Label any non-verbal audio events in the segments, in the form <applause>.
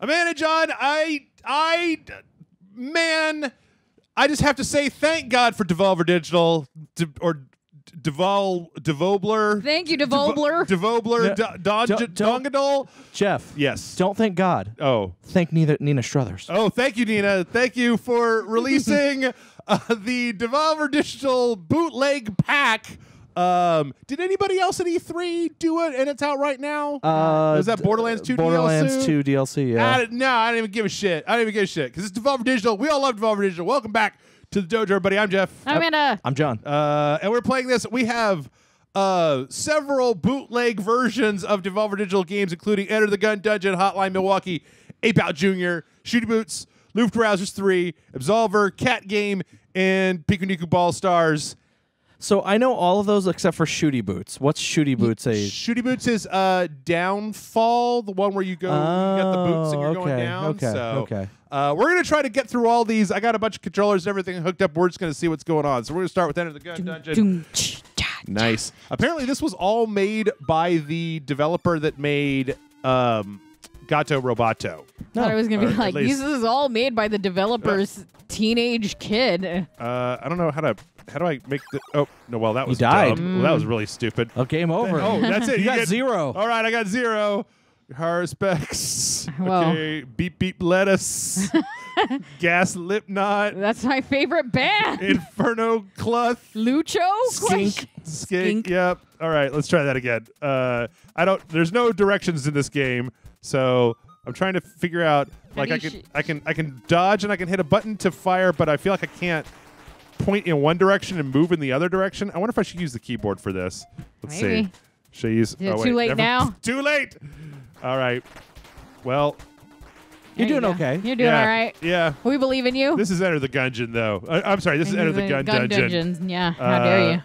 Amanda John, I, I, man, I just have to say thank God for Devolver Digital de, or Devol Devobler. Thank you, Devobler. Devobler. Don don't- don't- Dongadol. Jeff. Yes. Don't thank God. Oh. Thank neither Nina Struthers. Oh, thank you, Nina. Thank you for <laughs> releasing uh, the Devolver Digital bootleg pack. Um, did anybody else at E3 do it and it's out right now? Uh, Was that Borderlands 2 Borderlands DLC? 2 DLC, yeah. I no, I didn't even give a shit. I didn't even give a shit because it's Devolver Digital. We all love Devolver Digital. Welcome back to the dojo, everybody. I'm Jeff. I'm Amanda. I'm John. Uh, and we're playing this. We have uh, several bootleg versions of Devolver Digital games, including Enter the Gun Dungeon, Hotline Milwaukee, Ape Out Jr., Shooty Boots, Luftbrowsers 3, Absolver, Cat Game, and Pikuniku Ball Stars. So I know all of those except for Shooty Boots. What's Shooty Boots? A Shooty Boots is uh, Downfall, the one where you go, you get the boots and you're Oh, going okay, down. okay, so, okay. Uh, we're going to try to get through all these. I got a bunch of controllers and everything hooked up. We're just going to see what's going on. So we're going to start with Enter the Gun Dungeon. Doom, ch, cha. Nice. Apparently, this was all made by the developer that made um, Gato Roboto. Thought I was gonna Or be at like, this is all made by the developer's <laughs> teenage kid. Uh, I don't know how to. How do I make the? Oh no! Well, that was died. dumb. Well, that was really stupid. oh, game over. Oh, that's <laughs> it. you, got get- zero. All right, I got zero. High specs. <laughs> Well. Okay. Beep beep lettuce. <laughs> Gas lip knot. That's my favorite band. Inferno cloth. Lucho? Skink. Skink. Skink. Yep. All right, let's try that again. Uh, I don't. There's no directions in this game, so I'm trying to figure out. How Like I can, sh- I can, I can dodge and I can hit a button to fire, but I feel like I can't point in one direction and move in the other direction. I wonder if I should use the keyboard for this. Let's Maybe. see. Should I use? Is it oh, too late never- now? <laughs> Too late. All right. Well, You're There you doing go. okay. You're doing yeah, all right. Yeah. We believe in you. This is Enter the Gungeon, though. I, I'm sorry. This is Enter the Gun, Gun Dungeon. Dungeons. Yeah. How Uh, dare you?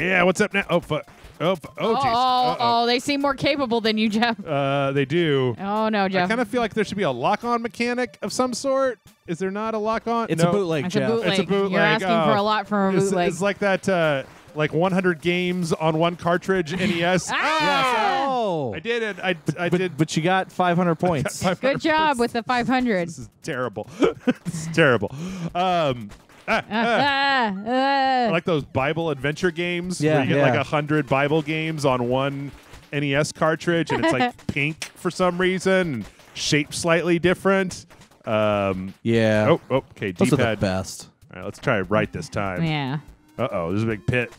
Yeah. What's up now? Oh fuck. Oh. Oh. Oh, jeez. oh, Uh-oh. oh, they seem more capable than you, Jeff. Uh, they do. Oh no, Jeff. I kind of feel like there should be a lock-on mechanic of some sort. Is there not a lock-on? It's No. a bootleg, It's a Jeff. bootleg. It's a bootleg. You're asking for oh. a lot from a It's, bootleg. it's like that, uh, like 100 games on one cartridge NES. <laughs> Ah! Oh. I did it. I, I but, did. but you got 500 <laughs> points. 500 Good job points. with the 500. This is terrible. <laughs> this is terrible. Um, ah, ah. I like those Bible adventure games Yeah, where you get like a hundred Bible games on one NES cartridge, and it's like <laughs> pink for some reason, shaped slightly different. Um, yeah. oh, oh, okay, Those are the best. All right, let's try it right this time. yeah. Uh oh, there's a big pit.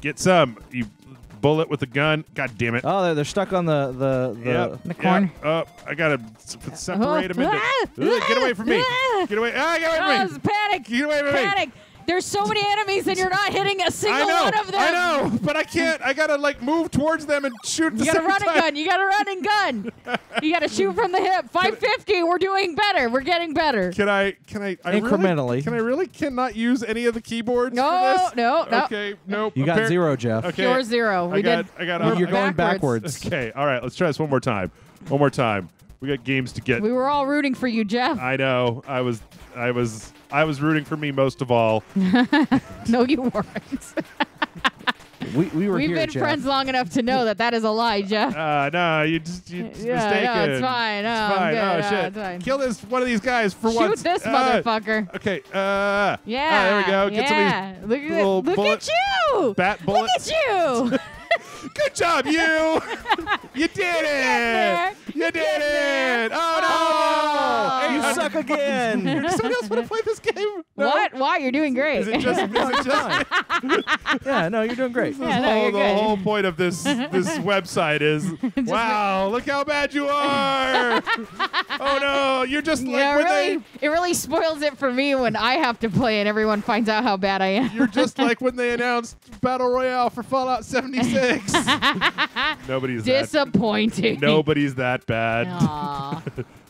Get some, you bullet with a gun. God damn it. Oh, they're, they're stuck on the the, the Yep, The yep. corn. Oh, I gotta s- separate them into. Ah! Ugh, get away from me! Ah! Get away! Ah, get away Oh, from it's me! panic. Get away from me! Panic. There's so many enemies and you're not hitting a single know, one of them. I know, but I can't. I gotta like move towards them and shoot. At the You got a running time. gun. You got a running gun. you got to shoot from the hip. 550. We're doing better. We're getting better. Can I? Can I? I Really, Incrementally. can I really cannot use any of the keyboards No, for this? no, no. Okay, nope. You got Appar- zero, Jeff. Okay. Pure zero. We I got. did. I got. You're I got- going backwards. Okay. All right. Let's try this one more time. One more time. We got games to get. We were all rooting for you, Jeff. I know. I was. I was. I was rooting for me most of all. <laughs> no, you weren't. <laughs> We, we were We've here, been Jeff. friends long enough to know that that is a lie, Jeff. Uh, no, you just you just Yeah, mistaken. no, it's fine. No, it's I'm fine. good. Oh No, shit! it's fine. Kill this one of these guys for Shoot once. this Uh, motherfucker. Okay. Uh, Yeah. ah, there we go. Get yeah. some of Look at little Look bullet- at you. bat Look bullets. at you. <laughs> Good job, you. you did there. it. You did there. it. Oh no! You suck again. <laughs> Does someone else want to play this game? No? What? Why? You're doing great. Is it just? Is it <laughs> just? <laughs> yeah, no, you're doing great. Yeah, no, whole, you're the good. whole point of this this website is wow look how bad you are oh no you're just like yeah, when really, they it really spoils it for me when I have to play and everyone finds out how bad I am. you're just like when they announced battle royale for fallout 76 nobody's that Disappointing. nobody's that bad Aw.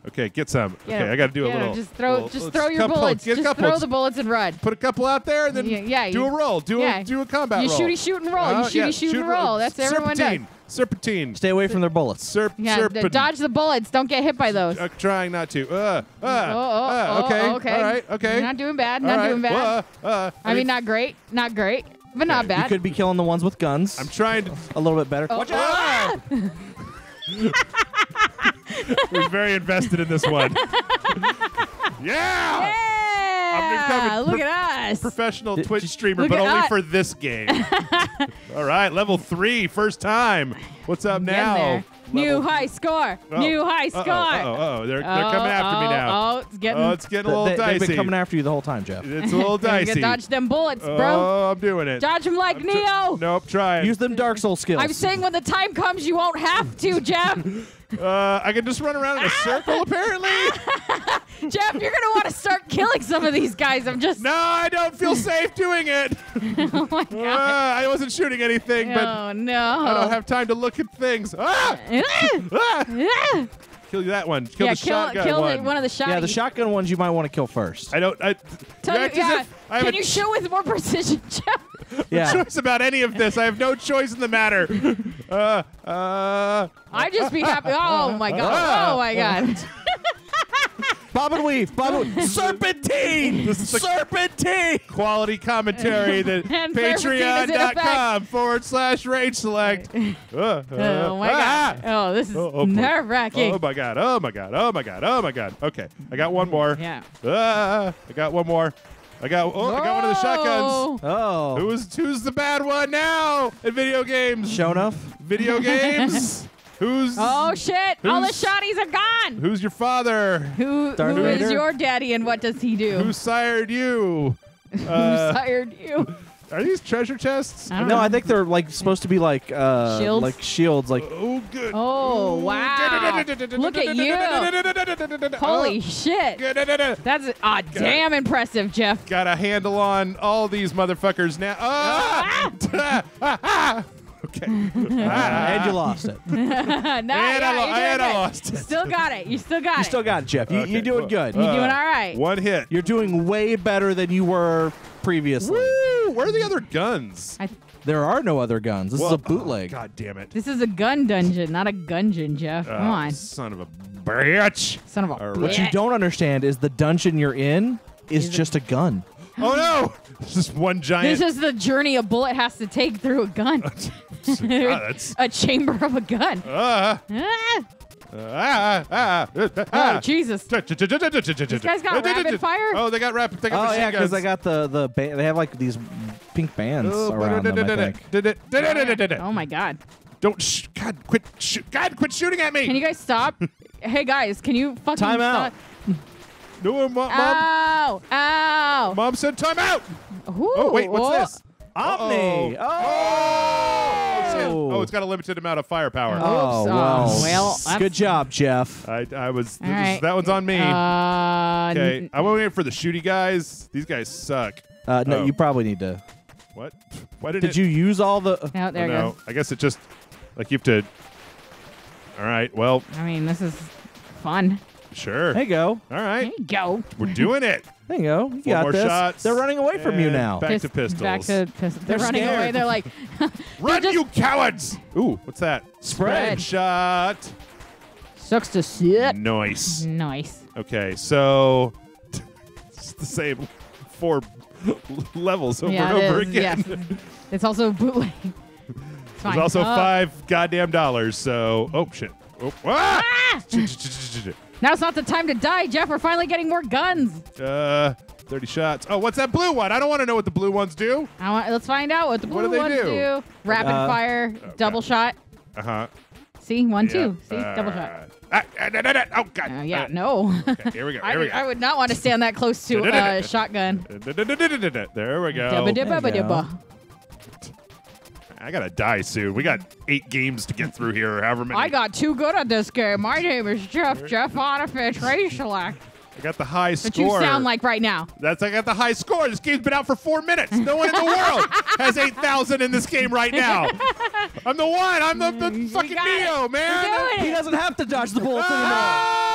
Okay get some Yeah, okay i gotta do a yeah, little Just throw, little- just throw your bullets. Just couple. throw the bullets and run. put a couple out there and then Yeah, yeah, do you- a roll do yeah. a do a combat You roll shooty shoot and roll. You Uh, shooty yeah, shoot and shoot roll. That's what everyone does. serpentine serpentine Stay away from their bullets. Serp, Yeah, d- serpent- dodge the bullets. Don't get hit by those. Uh, trying not to. Uh, uh, oh, oh, uh, oh, okay. okay. All right. Okay. You're not doing bad. Not right. doing bad. Uh, uh, I mean, not great. Not great, but not bad. You could be killing the ones with guns. I'm trying to. a little bit better. Oh, Watch out! <laughs> <laughs> <laughs> was very invested in this one. <laughs> yeah! Yeah, becoming look pro- at us. Professional Did- Twitch streamer, Look but at only that. for this game. <laughs> All right, level three, first time. What's up Getting now? there. New Level- high score. Oh, New high score. Uh-oh, uh-oh. They're, they're coming after me oh, now. Oh, it's getting. Oh, it's getting a Th- little they, dicey. have been coming after you the whole time, Jeff. it's a little You dicey. can dodge them bullets, bro. Oh, I'm doing it. Dodge them like I'm tr- Neo. nope, try it. Use them Dark Soul skills. I'm saying when the time comes, you won't have to, Jeff. Uh, I can just run around in a circle, apparently. <laughs> Jeff, you're gonna want to start killing some of these guys. I'm just. No, I don't feel safe doing it. <laughs> Oh my <laughs> Uh, god. I wasn't shooting anything, but oh no. I don't have time to look at things. Ah! Ah! yeah, Kill you that one. Kill yeah, the kill, shotgun kill one. The, one of the shot. yeah, the shotgun ones you might want to kill first. I don't. I, Tell you you, act as yeah. if I Can a you shoot with more precision, Jeff? Yeah. <laughs> choice about any of this. I have no choice in the matter. Uh, uh, I'd just be happy. <laughs> Oh my god. Oh my god. <laughs> Bob and weave. Bob and weave. Serpentine. This is the- Serpentine. quality commentary that And Serpentine is in patreon.com forward slash rage select. Uh, uh, Oh my ah! god. Oh, this is Oh, oh, nerve wracking. Oh my god! Oh my god! Oh my god! Oh my god! Okay, I got one more. yeah. Ah, I got one more. I got. Oh, I got one of the shotguns. Oh. Who's who's the bad one now in video games? Show enough. Video games. <laughs> who's Oh shit! All the Who's- shotties are gone. who's your father? Who, Darth who is Vader? your daddy and what does he do? Who sired you? <laughs> Who Uh, sired you? Are these treasure chests? I don't No, know. I think they're like supposed to be like uh Shields? like shields like Oh, good. Oh wow! Look at you! <laughs> Holy shit! That's ah damn impressive, Jeff. Got a handle on all these motherfuckers now. Ah! Ah, <laughs> ah. okay. Ah. <laughs> and you lost it. No, And I yeah, lo- you're and I lost it. Still got it. You still got it. You still got it, Jeff. You, Okay. You're doing good. Uh, You're doing all right. One hit. You're doing way better than you were previously. Woo! Where are the other guns? I, There are no other guns. This Well, is a bootleg. oh, God damn it. this is a gun dungeon, not a gungeon, Jeff. Come Oh, on, Son of a bitch. son of a. All right. what you don't understand is the dungeon you're in is Is it- just a gun. <gasps> Oh no! It's just one giant. This is the journey a bullet has to take through a gun. <laughs> God, that's. <laughs> a chamber of a gun. Ah, Ah, ah, ah, ah, oh ah. Jesus! These guys got rapid fire? Oh, they got rapid. They got Oh machine yeah, because they got the the ba- they have like these pink bands Oh, around them. I think. Oh my God! Don't sh- God quit shoot God quit shooting at me. Can you guys stop? <laughs> hey guys, can you fucking Time stop? out. no, mom, mom, Ow! Ow! mom said time out. Ooh, Oh wait, what's oh. this? Omni. Uh-oh. Oh. Oh, shit. Oh, it's got a limited amount of firepower. Oh Oops. well. Oh, well, that's- good job, Jeff. I, I was All right. that one's on me. Uh, okay, n- I'm waiting for the shooty guys. These guys suck. Uh, no, Oh. you probably need to. What? Why did, Did it? you use all the? oh, there oh, you no, go. I guess it just like you have to. All right. Well, I mean, this is fun. Sure. There you go. All right. There you go. We're doing it. There you go. You Four got more this. shots. They're running away from you And now. Back to Pist- pistols. Back to pistols. They're, They're running scared. away. They're like, <laughs> Run, just- you cowards! Ooh, what's that? Spread. shot. sucks to sit. Nice. Nice. Okay, so <laughs> it's the same four <laughs> levels over yeah, and it over is, again. yes. it's also bootleg. It's There's also Oh. five goddamn dollars. So, oh shit. Oh, ah! Ah! Now it's not the time to die, Jeff. We're finally getting more guns. uh, 30 shots. Oh, what's that blue one? I don't want to know what the blue ones do. I want, let's find out what the What blue do they ones do? Rapid Uh, fire, double shot. Uh huh. See, one, Yeah. two. See, Uh, double shot. ah, ah, da, da, da. Oh, God. Uh, yeah, Uh, no. okay, here we go. <laughs> I, we would- go. I would not want to stand that close to <laughs> a shotgun. There we go. Dibba dibba There dibba. I gotta die soon. We got eight games to get through here. However many. I got too good at this game. My name is Jeff Jeff Onifich Racialak. I got the high What score. you sound like right now. That's I got the high score. This game's been out for four minutes. No one in the world has eight thousand in this game right now. I'm the one. I'm the, the fucking got it. Neo, man. He doesn't have to dodge the bullets anymore Ah!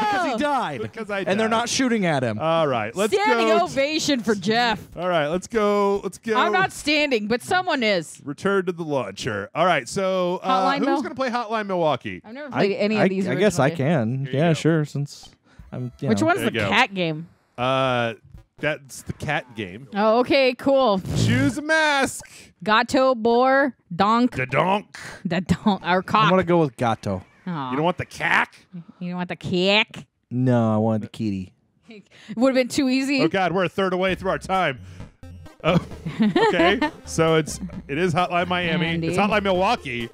Because he died. Because I and they're not shooting at him. All right, let's Standing go. ovation for Jeff. All right, let's go. Let's go. I'm not standing, but someone is. Return to the launcher. All right, so uh, Hotline who's Mil- gonna play Hotline Milwaukee? I've never I, played any I, of these. I guess I originally. can. Here you Yeah, go. sure. Since I'm. You Which know. one's There the you go. cat game? Uh, that's the cat game. Oh, okay, cool. Choose a mask. Gato, boar, donk, The donk. that donk, or I'm cock. gonna go with Gato. Aw. You don't want the cack? You don't want the kick? No, I wanted the kitty. <laughs> It would have been too easy. Oh God, we're a third away through our time. Oh, okay. <laughs> so it's it is Hotline Miami. Andy. It's Hotline Milwaukee.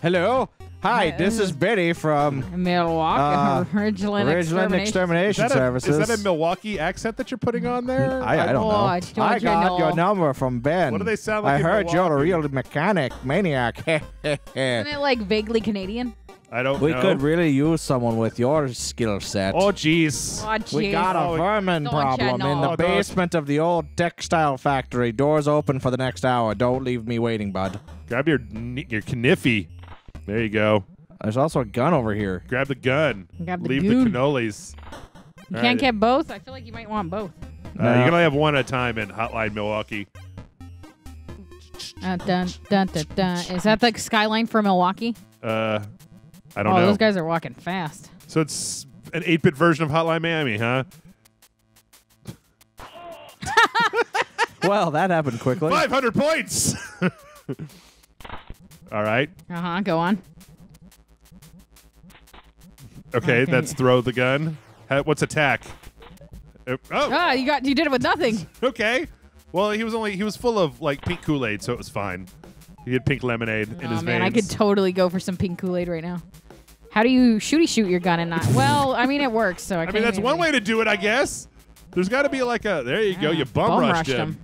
Hello. Hi, Yeah, this this is is- Betty from Milwaukee, Uh, <laughs> Ridgeland, Ridgeland Extermination. Is Extermination that, a, Services. is that a Milwaukee accent that you're putting on there? I, I don't Oh, know. I I, don't you got know. your number from Ben. What do they sound like I in heard you're a real mechanic maniac. <laughs> Isn't it like vaguely Canadian? I don't we know. could really use someone with your skill set. oh jeez. Oh, jeez. we got a Oh, vermin don't problem in know. the basement of the old textile factory. Doors open for the next hour. Don't leave me waiting, bud. Grab your your kniffy. There you go. There's also a gun over here. Grab the gun. Grab the Leave goon. the cannolis. You All can't right. get both. I feel like you might want both. Uh, No. you can only have one at a time in Hotline Milwaukee. Uh, dun, dun, dun, dun. Is that the skyline for Milwaukee? Uh, I don't oh, know. those guys are walking fast. So it's an 8-bit version of Hotline Miami, huh? <laughs> well, that happened quickly. 500 points. <laughs> All right. Uh huh. Go on. Okay, Okay. that's throw the gun. Ha- What's attack? Uh, Oh, Ah, you got you did it with nothing. <laughs> okay. Well, he was only he was full of like pink Kool Aid, so it was fine. He had pink lemonade in oh his man, veins. I could totally go for some pink Kool Aid right now. How do you shooty shoot your gun and not? <laughs> Well, I mean it works. So I, I mean, that's one way to do it, I guess. There's got to be like a. There you go. You bum, rushed, him.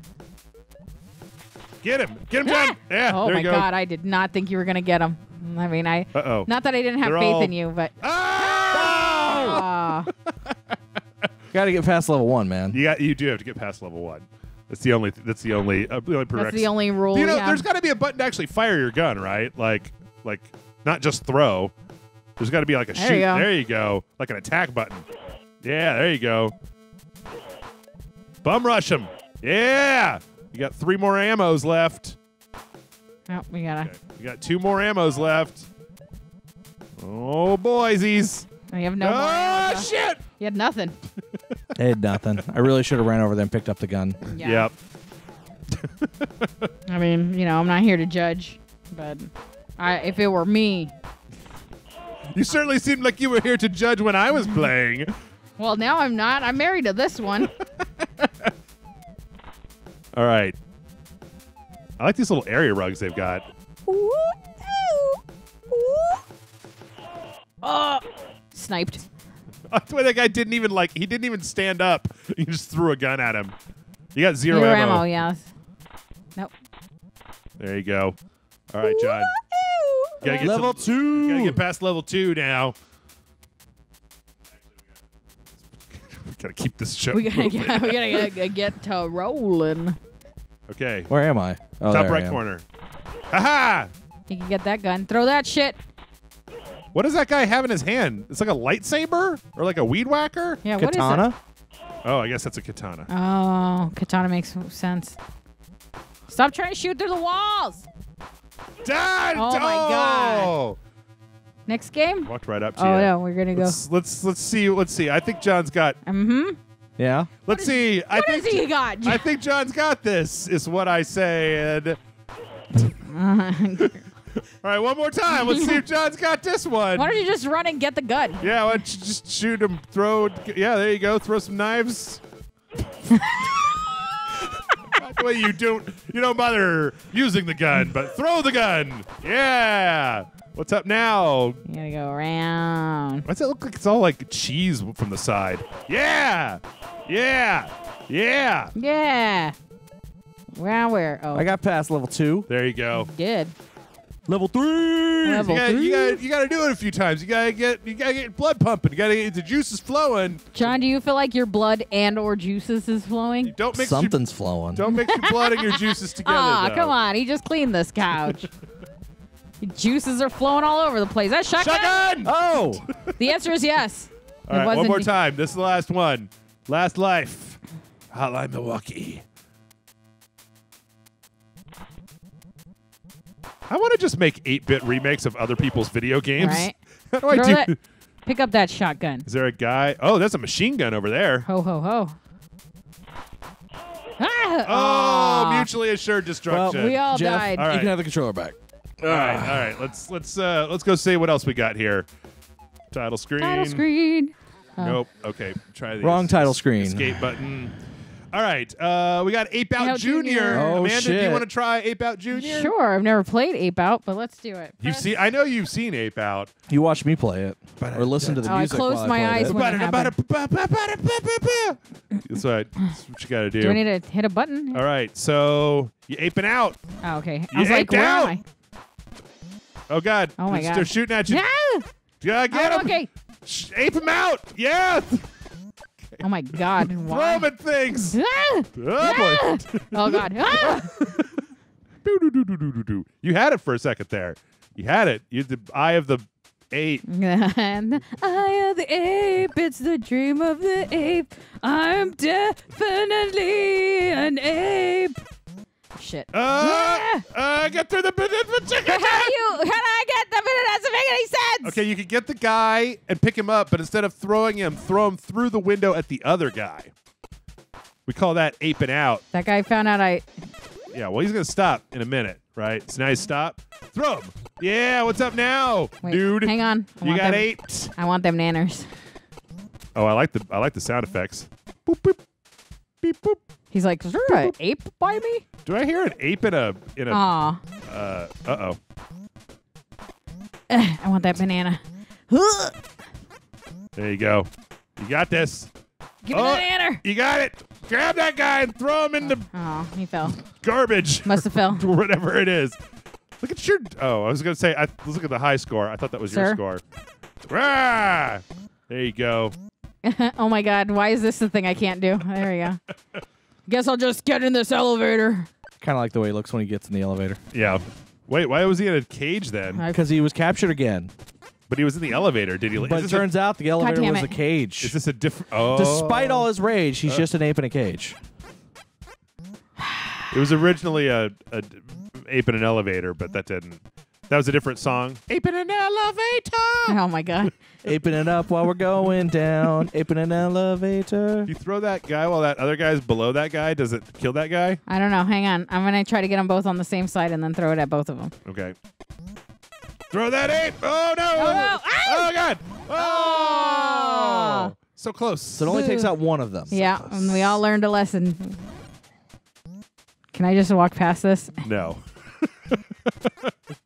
Get him. Get him, John. <laughs> Yeah. Oh there my you go. god, I did not think you were gonna get him. I mean, I Uh oh. not that I didn't have They're faith all- in you, but Ah! <laughs> uh, Got to get past level one, man. You got. You do have to get past level one. That's the only. That's the only. Uh, the only that's the only rule. you know, we have. there's got to be a button to actually fire your gun, right? Like, like not just throw. There's got to be like a There shoot. you go. There you go. Like an attack button. Yeah, there you go. Bum rush him. Yeah. You got three more ammos left. Oh, we gotta. Okay. You got two more ammos left. Oh, boysies. We have no more. ah, shit. You had nothing. <laughs> They had nothing. I really should have ran over there and picked up the gun. Yeah. Yep. <laughs> I mean, you know, I'm not here to judge, but I, if it were me, You certainly seemed like you were here to judge when I was playing. well, now I'm not. I'm married to this one. <laughs> All right. I like these little area rugs they've got. oh, sniped. <laughs> That's why that guy didn't even like. He didn't even stand up. <laughs> You just threw a gun at him. You got zero, Zero ammo. ammo, yes. Nope. There you go. All right, John. Gotta get Level some- two. Gotta get past level two now. <laughs> we gotta keep this show. We gotta get, we gotta get, get to rolling. Okay. Where am I? Oh, Top there I right am. corner. Haha! You can get that gun. Throw that shit. What does that guy have in his hand? It's like a lightsaber or like a weed whacker? Yeah, what is Katana? Oh, I guess that's a katana. Oh, katana makes sense. Stop trying to shoot through the walls. Done! Oh my God. Oh! Next game? Walked right up to Oh you. Oh no, we're gonna go. Let's, let's let's see. Let's see. I think John's got. Mm-hmm. Yeah. Let's see. I What think has he got? I think John's got this. Is what I said. <laughs> All right, one more time. Let's see if John's got this one. Why don't you just run and get the gun? Yeah, why don't you just shoot him? Throw. Yeah, there you go. Throw some knives. That way you don't you don't bother using the gun, but throw the gun. Yeah. What's up now? You gotta go around. does it look like? It's all like cheese from the side. Yeah. Yeah. Yeah. Yeah. Well, where? Oh, I got past level two. There you go. Good. Level three. Level You gotta, you three. gotta, you gotta do it a few times. You gotta get, you gotta get blood pumping. You gotta get the juices flowing. John, do you feel like your blood and or juices is flowing? Don't mix your, Something's flowing. don't mix your blood and your <laughs> juices together. Ah, though. come on. He just cleaned this couch. <laughs> Your juices are flowing all over the place. That shotgun? Shotgun. Oh, <laughs> The answer is yes. All It right, one more time. This is the last one. Last life. Hotline Milwaukee. I want to just make 8-bit remakes of other people's video games. Right. <laughs> How do I do? that- Pick up that shotgun. Is there a guy? Oh, that's a machine gun over there. Ho, ho, ho. Ah, Oh, aw. mutually assured destruction. Well, We all Jeff, died. All right. you can have the controller back. All right, all right. Let's let's uh let's go see what else we got here. Title screen. Title screen. Nope. Okay. Try the Wrong title screen. Escape button. All right. Uh, we got Ape Out Out Junior. Junior. Oh, Amanda, do you want to try Ape Out Junior? Sure, I've never played Ape Out, but let's do it. You've Press- seen. I know you've seen Ape Out. You watched me play it, or listen to the Oh, I music. closed while my played eyes it. when- it That's what, that's what you got to do. Do I need to hit a button? All right. So you aping out. Oh, okay. You I was like, aped where out. am Oh God. Oh, my They're- God. They're shooting at you. I? Yeah, get oh, him. okay. Sh- Ape him out. Yeah. <laughs> Oh my God. Why? at things. <laughs> Ah! Oh Ah! boy. oh God. Ah! <laughs> You had it for a second there. You had it. You the eye of the ape. and the eye of the ape, it's the dream of the ape. I'm definitely an ape. Shit. Uh, uh, get through the. <laughs> How do you? How do I get the? It doesn't make any sense. Okay, you can get the guy and pick him up, but instead of throwing him, throw him through the window at the other guy. We call that aping out. That guy found out I. Yeah, well, he's gonna stop in a minute, right? So now he's stop. Throw him. Yeah, what's up now, Wait, dude? Hang on. I You got them, eight. I want them nanners. Oh, I like the I like the sound effects. Boop boop. Beep boop. He's like, is there an ape by me? Do I hear an ape in a in a? Aw. Uh oh. Ugh, I want that banana. Ugh. There you go. You got this. Give me Oh. the nanner. You got it. Grab that guy and throw him in the Oh, he fell. garbage. Must have fell. <laughs> whatever it is. Look at your. Oh, I was gonna say. I let's look at the high score. I thought that was your Sir? score. Rah! There you go. <laughs> oh my God. Why is this the thing I can't do? There we go. <laughs> Guess I'll just get in this elevator. Kind of like the way he looks when he gets in the elevator. Yeah. Wait, why was he in a cage then? Because he was captured again. But he was in the elevator. Did he? But it this turns out the elevator was a it. a, cage. is this a different? Oh. Despite all oh. his rage, he's uh. just an ape in a cage. it was originally a ape in an elevator, but that didn't. That was a different song. Ape in an elevator. Oh my God. <laughs> Aping it up while we're going down. Aping an elevator. If you throw that guy while that other guy's below that guy, does it kill that guy? I don't know. Hang on. I'm gonna try to get them both on the same side and then throw it at both of them. Okay. Throw that ape! Oh no! Oh, no. Ah! Oh god! Oh! Oh. So close. So it only takes out one of them. Yeah, and we all learned a lesson. Can I just walk past this? no. <laughs>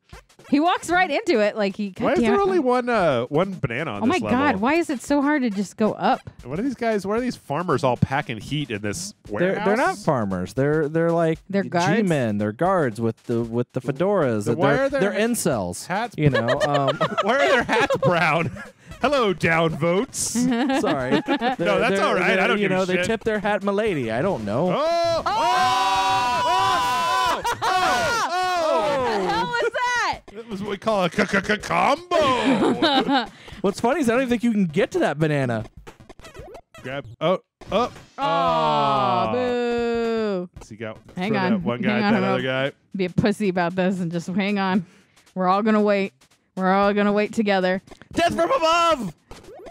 He walks right into it like he. Why is there it. only one uh one banana on Oh my this god! Why is it so hard to just go up? What are these guys? What are these farmers all packing heat in this They're, warehouse? they're not farmers. They're they're like They're guards? G-men. They're guards with the with the fedoras. Then why they're, are their they're incels. hats- You know. Um, <laughs> Why are their hats brown? <laughs> Hello, downvotes. <laughs> sorry. No, that's all right. I don't You give a know, they shit. tip their hat, milady. I don't know. Oh! Oh! Oh! Oh! What the hell was that? That was what we call a c- c- c- combo. <laughs> What's funny is I don't even think you can get to that banana. Grab. Oh. Oh. Oh, boo! So you got Hang throw on. that one guy, Hang on, that I'm other gonna- guy. Be a pussy about this and just hang on. We're all gonna wait. We're all gonna wait together. Death from above.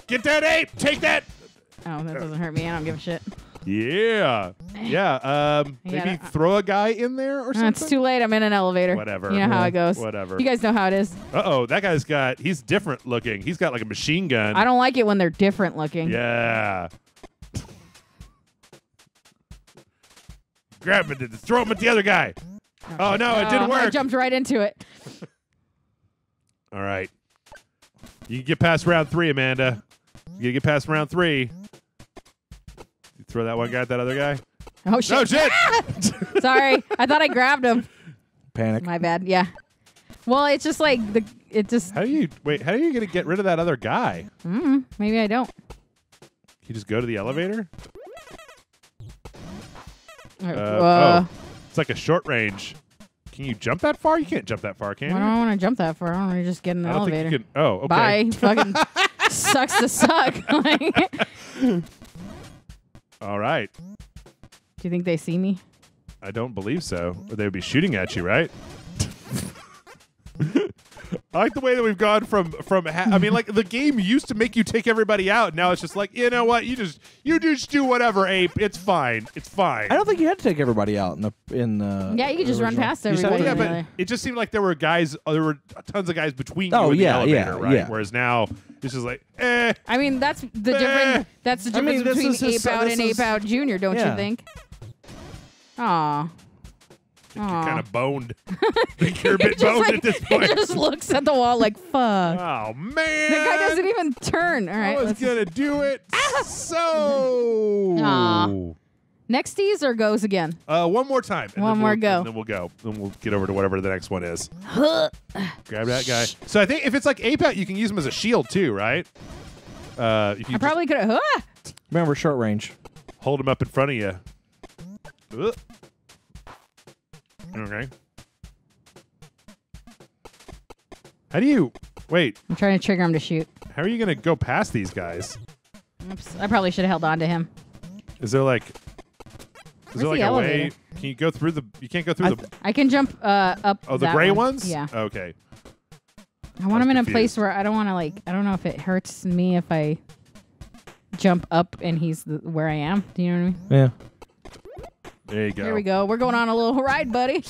Get that ape. Take that. Oh, that doesn't hurt me. I don't give a shit. Yeah. Yeah. Um. Maybe gotta- throw a guy in there or Uh, something. it's too late. I'm in an elevator. Whatever. You know how Yeah. it goes. Whatever. You guys know how it is. Uh oh. That guy's got. He's different looking. He's got like a machine gun. I don't like it when they're different looking. Yeah. Grab it. Throw him at the other guy. Oh no, it didn't Oh, I work. jumped right into it. All right. You can get past round three, Amanda. You can get past round three. Throw that one guy at that other guy. Oh shit! No shit. <laughs> Sorry, I thought I grabbed him. Panic. My bad. Yeah. Well, it's just like the. It just. How do you wait? How are you gonna get rid of that other guy? Mm, maybe I don't. You just go to the elevator. Uh, Uh, oh, it's like a short range. Can you jump that far? You can't jump that far, can you? I do I want to jump that far? I want to just get in the I don't elevator. think you can. Oh, okay. Bye. Fucking <laughs> sucks to suck. <laughs> Like, All right. Do you think they see me? I don't believe so. Or they would be shooting at you, right? I like the way that we've gone from from. Ha- I mean, like the game used to make you take everybody out. Now it's just like you know what? You just you just do whatever, ape. It's fine. It's fine. I don't think you had to take everybody out in the in the. Yeah, you could just run original. past You said- everybody. yeah, but there. it just seemed like there were guys. uh, There were tons of guys between Oh, you and yeah, the yeah, elevator, right? yeah. Whereas now it's just like, eh. I mean, that's the Eh. difference. That's the I mean, difference this between his- Ape Out this and is- Ape Out Junior, don't Yeah. you think? Aw. You're kind of boned. <laughs> think you're a bit boned like- at this <laughs> It point. just looks at the wall like fuck. Oh man! the guy doesn't even turn. All right, I was let's- gonna do it. <laughs> so. Aw. Nexties or goes again? Uh, one more time. and One then more we'll, go. And then we'll go. Then we'll get over to whatever the next one is. Grab that guy. So I think if it's like ape out, you can use him as a shield too, right? Uh, if you I just probably could have. Ah! Remember short range. hold him up in front of you. Uh. Okay. How do you wait? I'm trying to trigger him to shoot. How are you gonna go past these guys? Oops, I probably should have held on to him. Is there like? Is Where's there like the a way? elevator? Can you go through the? You can't go through I the. I can jump uh, up. oh, the that gray one. ones. Yeah. Okay. I want was him in a confused. place where I don't want to like. I don't know if it hurts me if I jump up and he's the, where I am. Do you know what I mean? Yeah. There you go. Here we go. We're going on a little ride, buddy.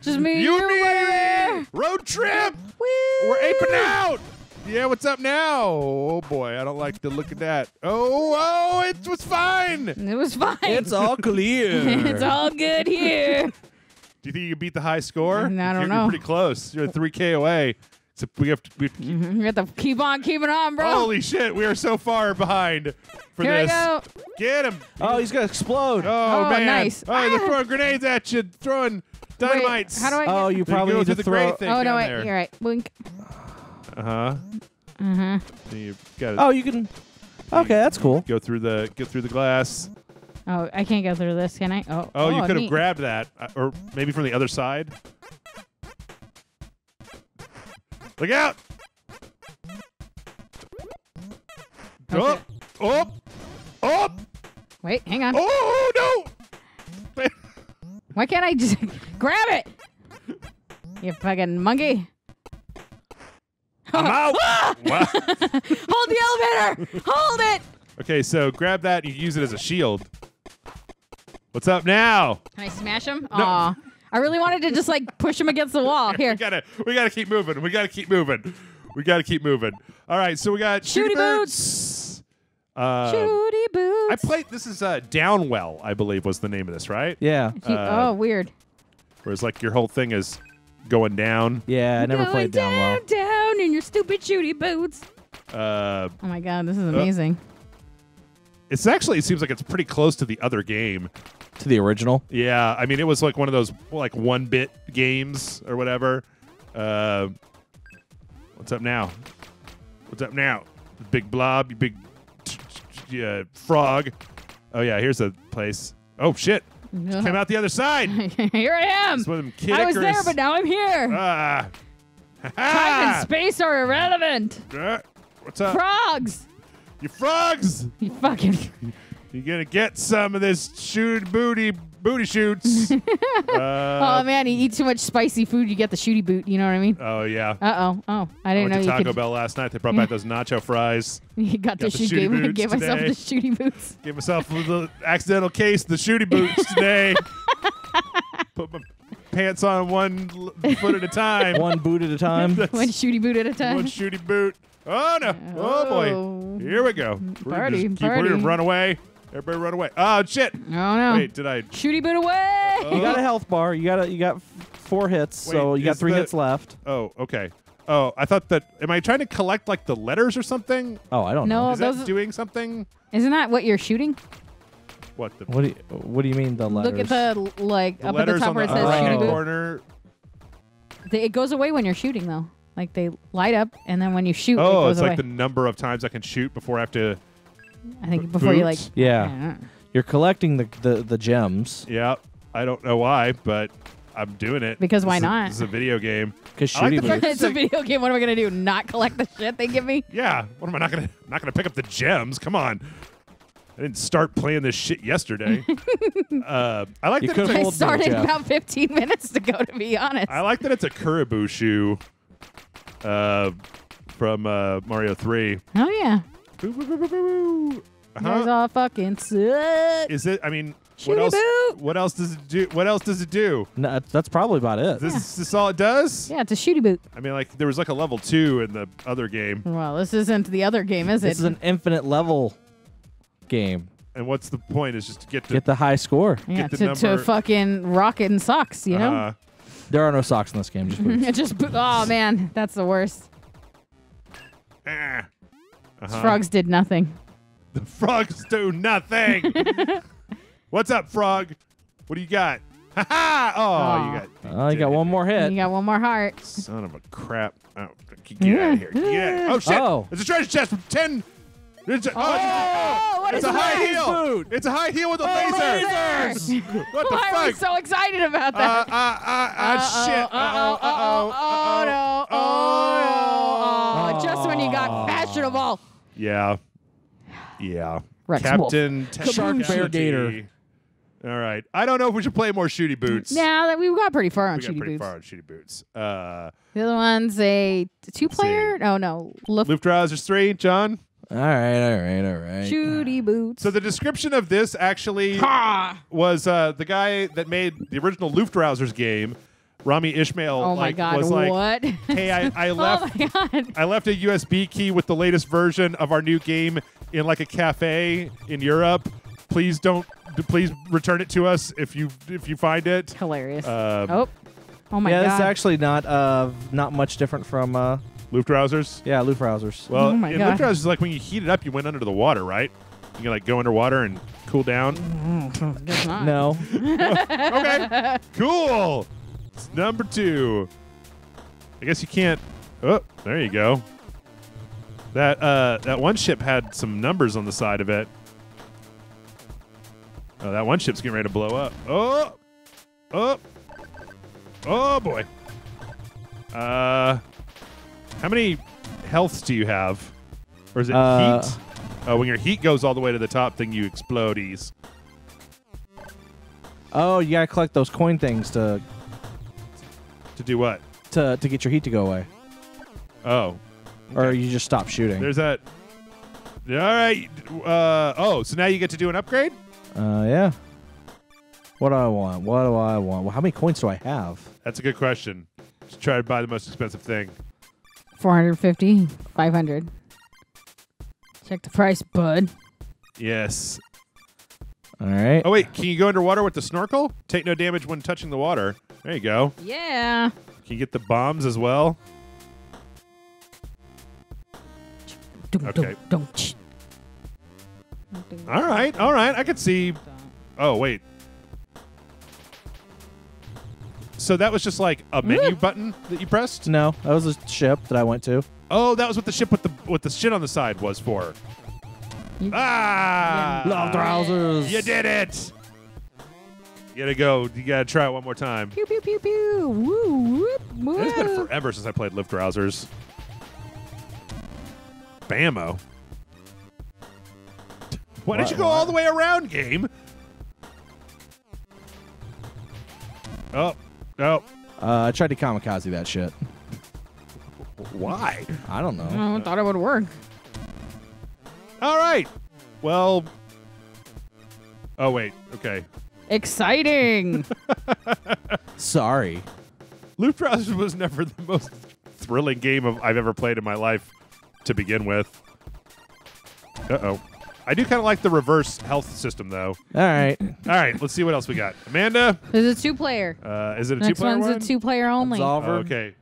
Just me, You you, and me! Road trip. Woo! We're aping out. Yeah, what's up now? Oh boy, I don't like the look of that. Oh, oh, it was fine. It was fine. It's all clear. <laughs> it's all good here. <laughs> Do you think you can beat the high score? I don't you're, know. You're pretty close. You're three K away. So we have to. We, we have to keep on keeping on, bro. Holy shit, we are so far behind for Here this. we go. Get him. oh, he's gonna explode. Oh, Oh, man. nice. Oh, they're Ah. throwing grenades at you. Throwing Wait, dynamites. how do I? Get, Oh, you probably go need through to the throw. gray thing Oh no, down wait. there. You're right. Blink. Uh huh. Uh huh. You got to Oh, you can. Okay, that's cool. go through the get through the glass. Oh, I can't go through this, can I? Oh. Oh, you could have grabbed that, uh, or maybe from the other side. Look out! Okay. Oh, oh, oh, Wait, hang on. oh no! Why can't I just <laughs> grab it? You fucking monkey. I'm <laughs> out. Ah! Wow. <laughs> Hold the elevator. Hold it. Okay, so grab that and you use it as a shield. What's up now? Can I smash him? Aw. I really wanted to just like push him against the wall. <laughs> Here. We gotta, we gotta keep moving. We gotta keep moving. We gotta keep moving. All right, so we got Shooty boots. Uh, Shooty boots. I played. This is uh, Downwell, I believe, was the name of this, right? Yeah. She- uh, oh, weird. Whereas like your whole thing is going down. Yeah, I never Going played down well. down in your stupid shooty boots. Uh, Oh my god, this is amazing. it's actually it seems like it's pretty close to the other game. To the original. Yeah, I mean it was like one of those like one bit games or whatever. Uh, what's up now? What's up now? Big blob, you big uh, frog. Oh yeah, here's a place. Oh shit! Came out the other side. <laughs> here I am. It's one of them Kid I was there, but now I'm here. ah. <laughs> Time and space are irrelevant. Uh, What's up? Frogs. you frogs! You fucking. <laughs> You're gonna get some of this shoot booty booty shoots. <laughs> uh, oh man, you eat too much spicy food, you get the shooty boot. You know what I mean? oh yeah. Uh oh. Oh, I I didn't went know to you Taco could. Bell last night. They brought back those nacho fries. <laughs> You got, Got the the shoot. shooty Gave, boots gave myself the shooty boots. Gave myself the accidental case the shooty boots today. <laughs> Put my pants on one foot at a time. One boot at a time. That's One shooty boot at a time. one shooty boot. Oh no! Oh, Oh. boy! Here we go. We're gonna Party, just keep, We're gonna party. run away. Everybody run away. Oh shit! Oh no. Wait, did I? Shooty boot away. You got a health bar. You got a, you got four hits, so you got three the- hits left. Oh, okay. Oh, I thought that. Am I trying to collect like the letters or something? Oh, I don't No. know. Is those- that doing something? Isn't that what you're shooting? What the, What do you, What do you mean the letters? Look at the like the up at the top where the it says Oh. shooty boot. corner? They- It goes away when you're shooting though. Like they light up, and then when you shoot, it Oh, goes it's away. like the number of times I can shoot before I have to. I think before you like. boots? Yeah, you're collecting the, the the gems Yeah, I don't know why, but I'm doing it Because why This is not? This is a video game. because I like shooty the fact boots. it's a video game. What am I gonna do? Not collect the shit they give me? Yeah, what am I not gonna not gonna pick up the gems? Come on, I didn't start playing this shit yesterday. <laughs> uh, I like You that. could've It's I a, Old started Jeff. about 15 minutes ago, to be honest. I like that it's a Kuribo shoe. uh, from uh, Mario Three. Oh yeah. Boo, boo, boo, boo, boo. You Uh-huh. all fucking suck. Is it? I mean, Shooty what else? boot. What else does it do? What else does it do? No, that's- that's probably about it. this, is this all it does? Yeah, it's a shooty boot. I mean, like there was like a level two in the other game, Well, this isn't the other game, is it? This is an infinite level game. and what's the point? Is just to get to Get the high score. yeah, get the to, to number- fucking rocket and socks, you know? uh, There are no socks in this game. Just <laughs> boots. it just bo- oh man, that's the worst. eh. Uh-huh. Frogs did nothing. <laughs> The frogs do nothing. <laughs> What's up, frog? What do you got? Ha ha! Oh, Aw. you got. Oh, you got one more hit. You got one more heart. Son of a crap! Oh, get out of here! Get out. <laughs> Oh shit! Oh. It's a treasure chest from ten. It's a, oh, Oh, what it's is a high heel. Boot. It's a high heel with a lasers. laser. <laughs> what the Why are we fuck? so excited about uh, that? uh, uh, uh, shit! Uh oh, uh oh, oh no, oh no. Just when you got fashionable. Yeah. Yeah. Rex Captain Shark. Bear Gator. All right. I don't know if we should play more shooty boots. Now that we've got pretty far on we got shooty pretty boots. far on shooty boots. Uh, The other one's a two-player. Oh no, Loop Trousers 3, John. All right, all right, all right. shooty <sighs> boots. So the description of this actually Ah! was uh, the guy that made the original Luftrausers game, Rami Ismail. Oh my like, god, was like, what? Hey, I, I <laughs> oh left my god. I left a USB key with the latest version of our new game in like a cafe in Europe. Please don't. Please return it to us if you if you find it. Hilarious. Uh, oh. Oh my yeah, god. this is actually not uh not much different from uh Luftrausers. yeah, Luftrausers. Well, Oh my in God. Luftrausers, is like when you heat it up, you went under the water, right? You can like go underwater and cool down. Guess not. No. <laughs> okay, cool. It's number two. I guess you can't. Oh, there you go. That uh, that one ship had some numbers on the side of it. Oh, that one ship's getting ready to blow up. Oh, oh, oh boy. Uh, how many healths do you have? Or is it Uh, heat? Oh, when your heat goes all the way to the top, then you explodies. Oh, you gotta collect those coin things to To do what? to to get your heat to go away, Oh, or you just stop shooting. There's that. All right. Uh, oh, so now you get to do an upgrade? Uh, yeah. What do I want? What do I want? Well, how many coins do I have? That's a good question. Just try to buy the most expensive thing. 450, 500. Check the price, bud. Yes. All right. Oh, wait. Can you go underwater with the snorkel? Take no damage when touching the water. There you go. Yeah. Can you get the bombs as well? Okay. dum, dum, ch. All right. All right. I could see. Oh, wait. So that was just like a menu button that you pressed? No, that was a ship that I went to. Oh, that was what the ship with the with the shit on the side was for. You- Ah! Yeah. Love trousers. You did it. You gotta go. You gotta try it one more time. Pew, pew, pew, pew. Woo, whoop, woo. It's been forever since I played Luftrausers. Bammo. Why did What- you go what? all the way around, game? Oh, oh. Uh, I tried to kamikaze that shit. Why? I don't know. I thought it would work. All right. Well. Oh wait. Okay. Exciting. <laughs> Sorry. Loop Trousers was never the most thrilling game of, I've ever played in my life to begin with. Uh oh. I do kind of like the reverse health system, though. All right. All right, let's see what else we got. Amanda, There's a two-player. uh, is it a Next two-player one's one? a two-player only. Absolver. Oh, okay.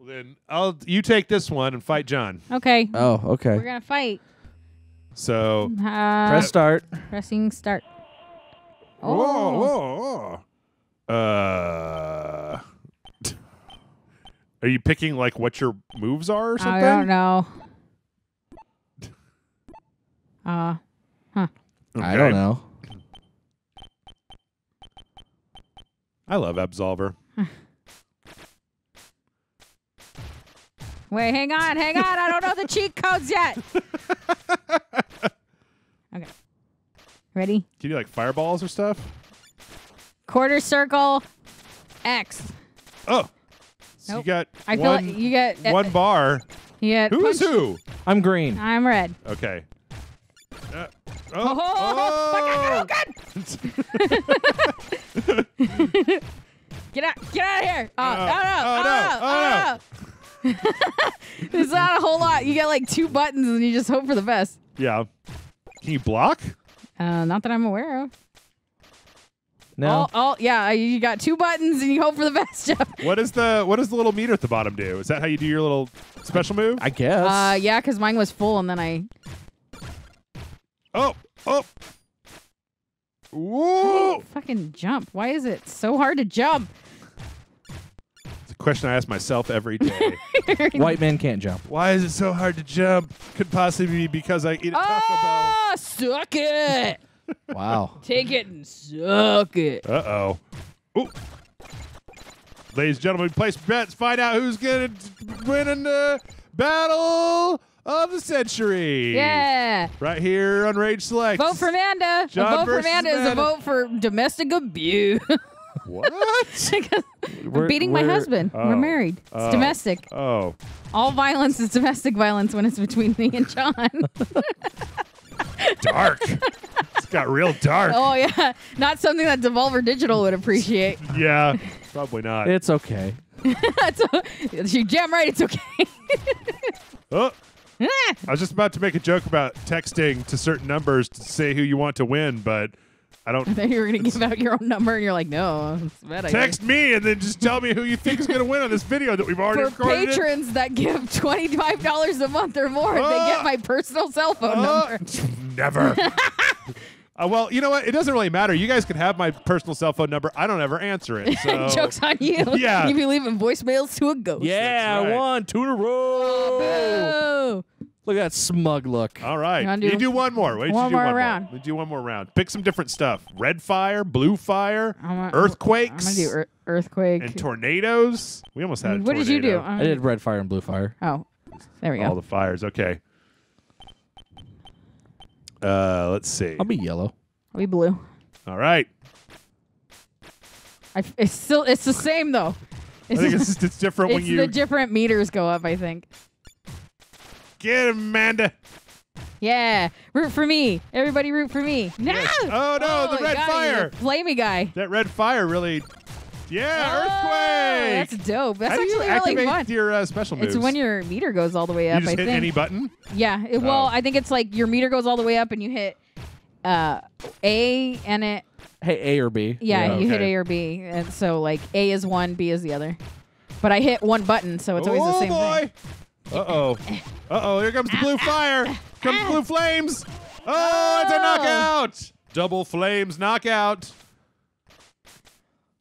Well, then I'll you take this one and fight John. Okay. Oh, okay. We're gonna fight. So. Uh, Press start. pressing start. Oh. Whoa, whoa, whoa. Uh. <laughs> Are you picking like what your moves are or something? I don't know. Uh, huh. I don't know. I love Absolver. wait, hang on, hang on. I don't know the cheat codes yet. <laughs> okay. Ready? Can you do like fireballs or stuff? Quarter circle, X. Oh, You Nope. got I feel one, like you get one bar. You get Who is punch- who? I'm green. I'm red. Okay. Uh, Oh, oh, my God, <laughs> Get out! Get out of here! Oh, Oh, no! oh, no, Oh, no! <laughs> There's not a whole lot. You get like two buttons, and you just hope for the best. Yeah. Can you block? Uh, not that I'm aware of. No. Oh, oh, yeah. You got two buttons, and you hope for the <laughs> best, Jeff. What is the what does the little meter at the bottom do? Is that how you do your little special move? I guess. Uh, yeah, because mine was full, and then I. oh, oh. <gasps> Whoa! Fucking jump. Why is it so hard to jump? It's a question I ask myself every <laughs> day. White men can't jump. Why is it so hard to jump? Could possibly be because I eat a Taco Bell. Ah, suck it. <laughs> Wow. Take it and suck it. Uh oh. Ooh. Ladies and gentlemen, place bets. Find out who's gonna d- win in the battle of the century. Yeah. Right here on Rage Select. Vote for Amanda. John a vote for versus Amanda is a vote for domestic abuse. <laughs> What? <laughs> We're- beating my we're- husband. oh. We're married. It's Oh. domestic. oh. All violence is domestic violence when it's between me and John. <laughs> Dark. it's got real dark. oh yeah, not something that Devolver Digital would appreciate. Yeah. Probably not. It's okay. That's you damn right. It's okay. oh. <laughs> I was just about to make a joke about texting to certain numbers to say who you want to win, but I don't then you're gonna give out your own number, and you're like, no, it's a bad idea. text me and then just tell me who you think is going to win on this video that we've already For recorded. patrons that give twenty five dollars a month or more, they Ah. get my personal cell phone Oh, number. <laughs> never. <laughs> uh, well, you know what? It doesn't really matter. You guys can have my personal cell phone number. I don't ever answer it. So Jokes on you. Yeah. you be leaving voicemails to a ghost. Yeah, right. one, two in a row. Boo. Look at that smug look. All right. You wanna You do do one more. Wait, one you do more one round? More. We do one more round. Pick some different stuff. Red fire, blue fire, I'm gonna- earthquakes, I'm gonna do ear- earthquake. and tornadoes. We almost had. a what did you do? tornado. Um, I did red fire and blue fire. Oh, there we go. All go. the fires. Okay. Uh, let's see. I'll be yellow. We blew. All right. I f- it's still it's the same though. I think it's, it's different <laughs> when it's you the different meters go up. I think. Get him, Amanda. Yeah, root for me. Everybody root for me. No. Oh no, the red God, fire. he's a Flamey guy. That red fire really. Yeah, Oh, earthquake. That's dope. That's How do you actually really activate fun. your uh, special moves? It's when your meter goes all the way up. you up. just I hit think. any button. Yeah. It, well, Oh. I think it's like your meter goes all the way up, and you hit uh, A, and it Hey, A or B. yeah, Yeah, you hit okay. A or B, and so like A is one, B is the other. But I hit one button, so it's always oh the same boy. thing. Uh oh. Uh oh. Here comes the blue fire. Comes the blue flames. Oh, it's a Oh. knockout. Double flames knockout.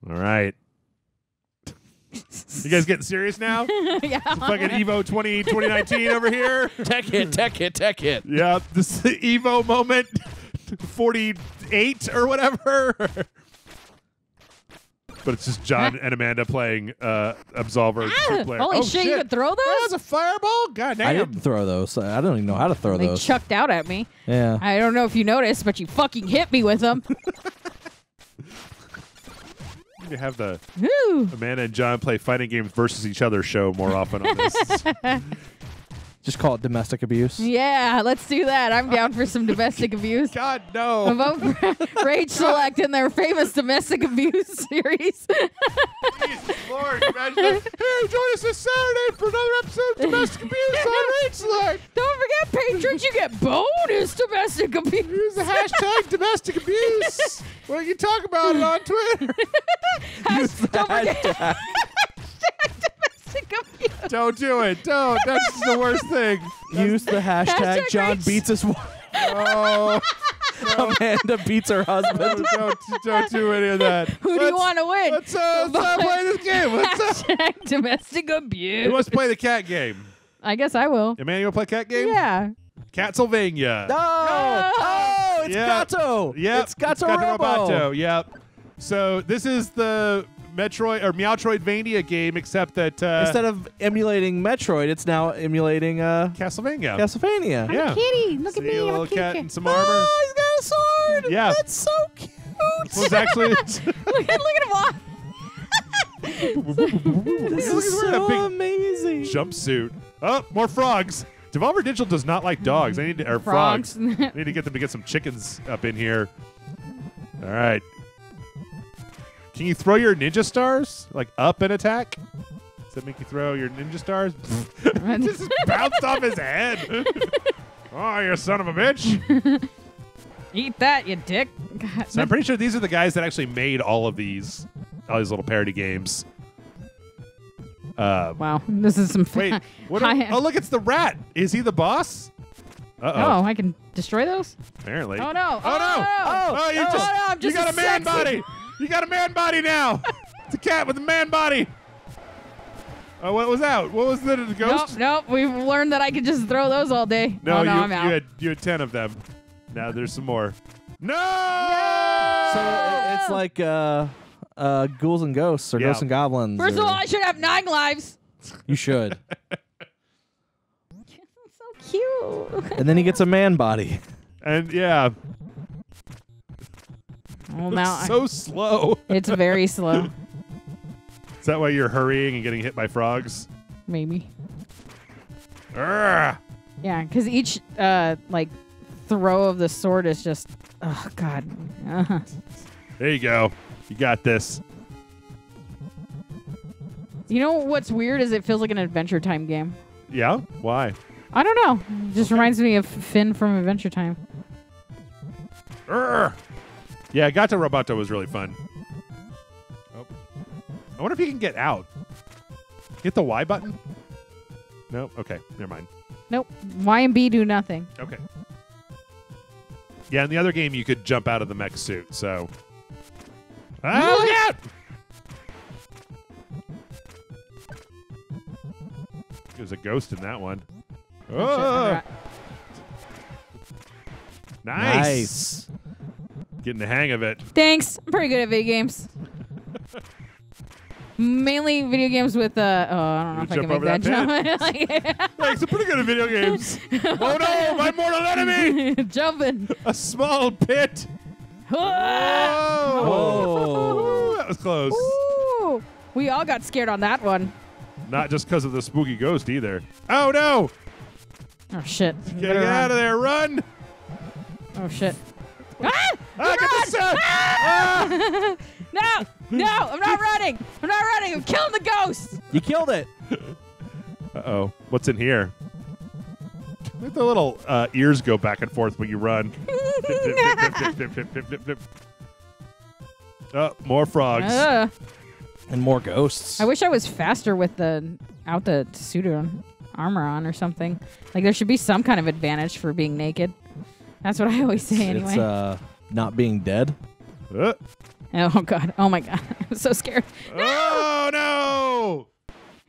All right. You guys getting serious now? <laughs> yeah. Fucking Evo 20, 2019 over here. Tech hit, tech hit, tech hit. Yeah, this is the Evo moment 48 or whatever. But it's just John <laughs> and Amanda playing uh, Absolver two player. Holy oh, shit, you could throw That was a fireball? God damn. I didn't throw those. I don't even know how to throw those. They those. chucked out at me. yeah. I don't know if you noticed, but you fucking hit me with them. <laughs> You have the Woo. Amanda and John play fighting games versus each other show more often on this. <laughs> Just call it domestic abuse. Yeah, let's do that. I'm down for some domestic abuse. God, no. vote for Rage Select in their famous domestic abuse <laughs> series. Jesus Lord, imagine that. Hey, join us this Saturday for another episode of Domestic Abuse on <laughs> Rage Select. Don't forget, patrons, you get bonus domestic abuse. Use the hashtag domestic abuse. <laughs> Well, you talk about it on Twitter. Don't forget, domestic abuse. Don't do it. Don't. That's the worst thing. <laughs> Use the hashtag, Hashtag John rage- beats his wife. Oh, <laughs> Amanda beats her husband. don't, don't, don't do any of that. <laughs> Who do you want to win? Let's, uh, let's uh, play this game. Let's, uh, Hashtag domestic who abuse. wants to play the cat game? I guess I will. Emmanuel play cat game? Yeah. Catsylvania. No! Oh, it's Yeah. Gato. Yep. It's Gato Gato Robo. Roboto. Yep. So this is the Metroid or Meowtroidvania game, except that uh, Instead of emulating Metroid, it's now emulating uh, Castlevania. Castlevania. yeah. Kitty, look See at me. a I'm little a kitty cat cat. in some armor. Oh, he's got a sword. Yeah. That's so cute. This was actually look, <laughs> at, look at him walk. <laughs> This is wearing a so big amazing. jumpsuit. Oh, more frogs. Devolver Digital does not like dogs. I need to, or frogs. Frogs. I <laughs> need to get them to get some chickens up in here. All right. Can you throw your ninja stars like up and attack? Does that make you throw your ninja stars? <laughs> <laughs> just bounced off his head. <laughs> oh, you son of a bitch! Eat that, you dick. God, So I'm pretty sure these are the guys that actually made all of these, all these little parody games. Uh, wow, this is some. wait, what? Are, oh, look, it's the rat. Is he the boss? Uh Oh, oh. I can destroy those. Apparently. Oh no! Oh no! Oh, Oh, you oh, just no, you got a man sexy- body. You got a man body now. it's a cat with a man body. Oh, what was that? What was the, the ghost? nope. We've learned that I can just throw those all day. No, oh, no, you, I'm out. you had you had ten of them. Now there's some more. No. So i- it's like uh, uh, ghouls and ghosts or Yeah. ghosts and goblins. First of all, I should have nine lives. you should. <laughs> So cute. and then he gets a man body. and yeah, Well, now I- so slow. <laughs> it's very slow. Is that why you're hurrying and getting hit by frogs? Maybe. Urgh. Yeah, because each uh like throw of the sword is just. Oh God. <laughs> There you go. You got this. You know what's weird is it feels like an Adventure Time game. Yeah. Why? I don't know. It just reminds me of Finn from Adventure Time. Urgh. Yeah, Gato Roboto was really fun. Oh. I wonder if you can get out. Hit the Y button? No? Okay, never mind. Nope. Y and B do nothing. Okay. Yeah, in the other game you could jump out of the mech suit, so. Ah, look out! There's a ghost in that one. Oh, shit, Oh, I forgot. nice. Getting the hang of it. Thanks. I'm pretty good at video games. Mainly video games with uh oh I don't know if I can make that, that jump. <laughs> Thanks, I'm <laughs> pretty good at video games. <laughs> oh no, my mortal enemy! Jumping. A small pit. Whoa! Oh, that was close. Ooh. We all got scared on that one. Not just because of the spooky ghost either. Oh no! Oh shit. Get, get out of there! Run! Oh shit. Ah! Ah, get the sun! Ah! <laughs> No! No! I'm not running! I'm not running! I'm killing the ghost! You killed it. Uh oh, what's in here? Let the little uh, ears go back and forth when you run. <laughs> <laughs> oh, more frogs. Ugh. And more ghosts. I wish I was faster with the out the suit on, armor on or something. Like there should be some kind of advantage for being naked. That's what I always say anyway. It's uh, not being dead. Uh, oh god. Oh my god. <laughs> I'm so scared. oh no!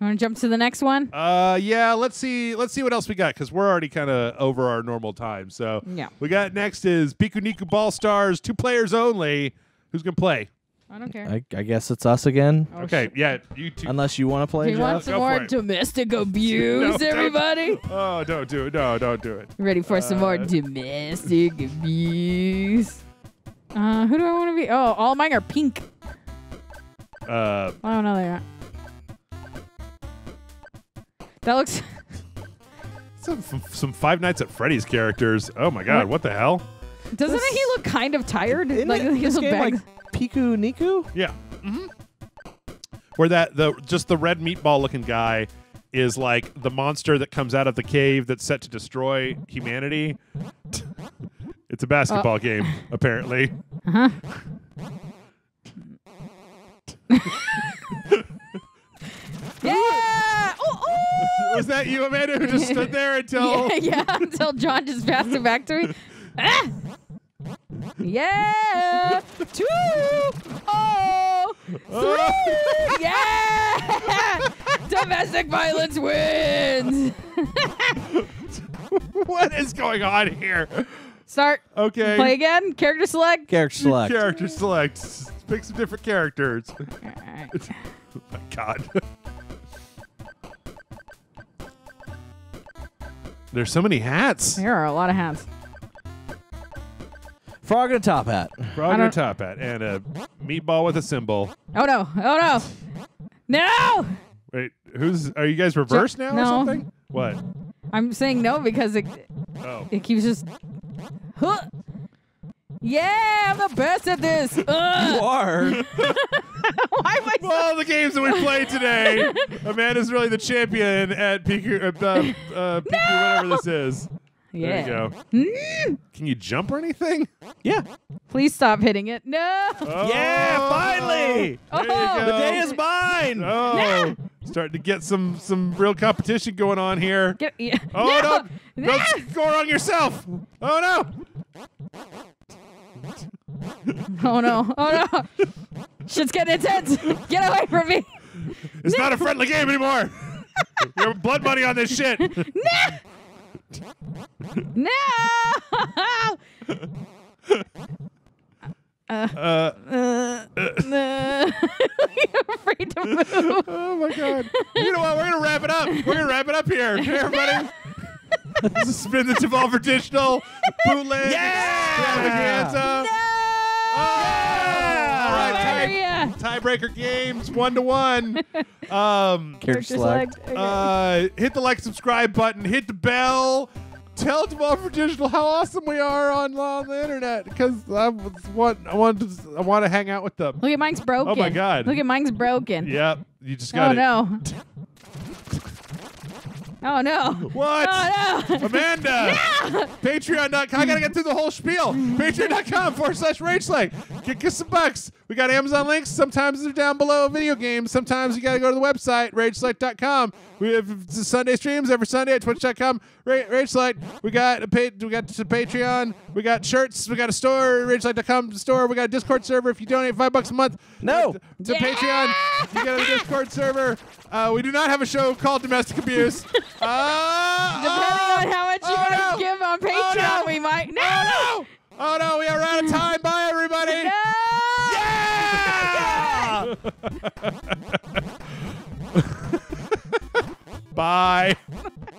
You want to jump to the next one? Uh, yeah. Let's see. Let's see what else we got because we're already kind of over our normal time. So Yeah. we got next is Pikuniku Ball Stars, two players only. Who's gonna play? I don't care. I, I guess it's us again. Oh, okay, shit. yeah, you two. Unless you want to play, Do you want some Go more for it. domestic <laughs> abuse, No, everybody? oh, don't do it. No, don't do it. Ready for some more Uh, domestic abuse? Uh, who do I want to be? Oh, all mine are pink. Uh, Oh no, they're not. That looks. <laughs> some some Five Nights at Freddy's characters. Oh my God, What? what the hell? Doesn't This- he look kind of tired? Isn't like it, he this has a game bag. like Pikuniku? Yeah. Mm-hmm. Where that the just the red meatball looking guy is like the monster that comes out of the cave that's set to destroy humanity. <laughs> it's a basketball game, apparently. <laughs> yeah. Oh, oh. Was that you, Amanda, who just stood there until? <laughs> Yeah, yeah. Until John just passed it back to me. Ah! Yeah. Two. Oh. Three. <laughs> Yeah. Domestic violence wins. <laughs> what is going on here? Start. Okay. Play again. Character select. Character select. Character select. Pick some different characters. Alright. <laughs> oh my God. There's so many hats. There are a lot of hats. Frog in a top hat. Frog I and a top hat and a meatball with a symbol. Oh no! Oh no! No! Wait, who's? Are you guys reversed now or no. something? What? I'm saying no because it Oh. it keeps just. Huh. Yeah, I'm the best at this. <laughs> You Ugh. are. <laughs> Why am I so Well, the games that we played today, <laughs> Amanda's really the champion at PQ, uh, uh, uh, PQ whatever this is. Yeah. There you go. Mm. Can you jump or anything? yeah. Please stop hitting it. No. Yeah, Oh. finally. There you Oh. go. The day is mine. Oh, starting to get some some real competition going on here. Get, yeah. Oh, no. don't, No. don't go wrong yourself. Oh, no. Oh no. Oh no. Shit's getting intense. Get away from me. It's not a friendly game anymore. You're blood money on this shit. No. Uh, Uh, <laughs> uh, afraid to move. oh, my God. You know what? We're going to wrap it up. We're going to wrap it up here. Hey, everybody. this has been the Devolver Digital Bootleg Extravaganza. All right, tie- Malaria. tiebreaker games, one to one. <laughs> Um, Character select. Okay. uh, hit the like, subscribe button, hit the bell. Tell Devolver Digital how awesome we are on, on the internet because I want I want to, I want to hang out with them. Look at mine's broken. Oh my God. Look at mine's broken. Yep, you just Oh got it. no. <laughs> Oh no. <laughs> What? Oh no. <laughs> Amanda! <laughs> no! Patreon.com. I gotta get through the whole spiel. Patreon.com forward slash rage select. Kick us some bucks. We got Amazon links. Sometimes they're down below video games. Sometimes you gotta go to the website, rageselect.com. We have Sunday streams every Sunday at twitch.com. Ra- Rage Select. We got a pa- we got some Patreon. We got shirts. We got a store, rageselect.com store. We got a Discord server. If you donate five bucks a month No. to, to Yeah. Patreon, you get a Discord server. Uh, we do not have a show called Domestic Abuse. <laughs> Uh, Depending on how much you oh, want no. give on Oh, Patreon, no. we might. No. Oh no! Oh no, we are out of time. Bye everybody. No. Yeah! <laughs> Bye. <laughs>